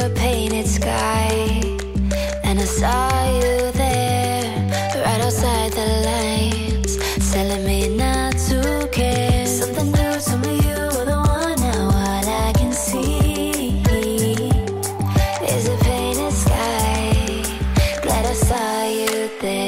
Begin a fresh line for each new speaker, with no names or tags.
a painted sky, and I saw you there, right outside the lines, telling me not to care. Something new to me, you were the one. Now all I can see is a painted sky. Glad I saw you there.